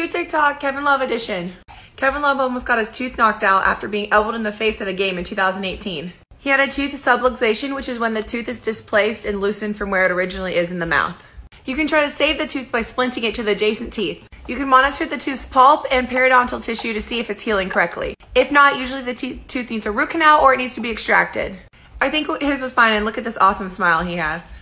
To TikTok, Kevin Love edition. Kevin Love almost got his tooth knocked out after being elbowed in the face at a game in 2018. He had a tooth subluxation, which is when the tooth is displaced and loosened from where it originally is in the mouth. You can try to save the tooth by splinting it to the adjacent teeth. You can monitor the tooth's pulp and periodontal tissue to see if it's healing correctly. If not, usually the tooth needs a root canal or it needs to be extracted. I think his was fine, and look at this awesome smile he has.